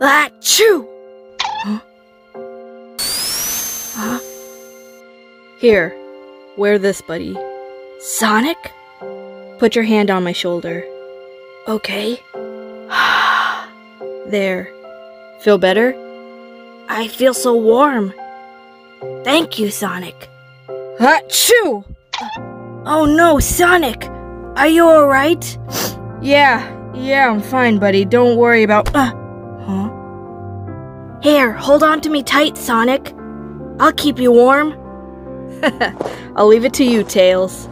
Achoo! Huh? Huh? Here, wear this, buddy. Sonic? Put your hand on my shoulder. Okay. There. Feel better? I feel so warm. Thank you, Sonic. Achoo! Oh no, Sonic! Are you alright? Yeah, yeah, I'm fine, buddy. Don't worry about. Uh, huh? Here, hold on to me tight, Sonic. I'll keep you warm. I'll leave it to you, Tails.